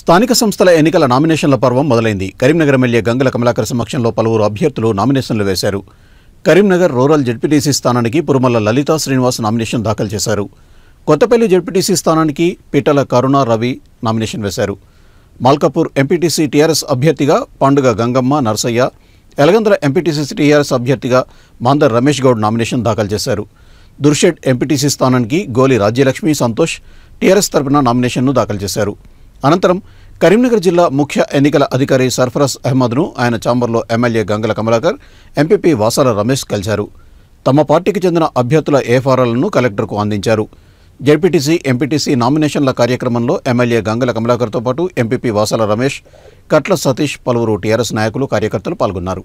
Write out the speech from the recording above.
స్థానిక సంస్థల ఎన్నికల నామినేషన్ల పర్వం మొదలైంది. కరీంనగర్ ఎమ్మెల్యే గంగుల కమలాకర్ సమక్షంలో పలువురు అభ్యర్థులు నామినేషన్లు వేశారు. కరీంనగర్ రూరల్ జడ్పీటీసీ స్థానానికి పురుమల్ల లలితా శ్రీనివాస్ నామినేషన్ దాఖలు చేశారు. కొత్తపల్లి జడ్పీటీసీ స్థానానికి పిట్టల కరుణ రవి నామినేషన్ వేశారు. మాల్కాపూర్ ఎంపీటీసీ టీఆర్ఎస్ అభ్యర్థిగా పండుగ గంగమ్మ నర్సయ్య ఎలగంద్ర ఎంపీటీసీ టీఆర్ఎస్ అభ్యర్థిగా మాందర్ రమేష్ గౌడ్ నామినేషన్ దాఖలు చేశారు. దుర్షెడ్ ఎంపీటీసీ స్థానానికి గోలి రాజ్యలక్ష్మి సంతోష్ టీఆర్ఎస్ తరపున నామినేషన్ను దాఖలు చేశారు. అనంతరం కరీంనగర్ జిల్లా ముఖ్య ఎన్నికల అధికారి సర్ఫరాజ్ అహ్మద్ను ఆయన చాంబర్లో ఎమ్మెల్యే గంగల కమలాకర్ ఎంపీపీ వాసాల రమేష్ కలిశారు. తమ పార్టీకి చెందిన అభ్యర్థుల ఏఫారాలను కలెక్టర్కు అందించారు. జడ్పీటీసీ ఎంపీటీసీ నామినేషన్ల కార్యక్రమంలో ఎమ్మెల్యే గంగల కమలాకర్తో పాటు ఎంపీపీ వాసాల రమేష్ కట్ల సతీష్ పలువురు టీఆర్ఎస్ నాయకులు కార్యకర్తలు పాల్గొన్నారు.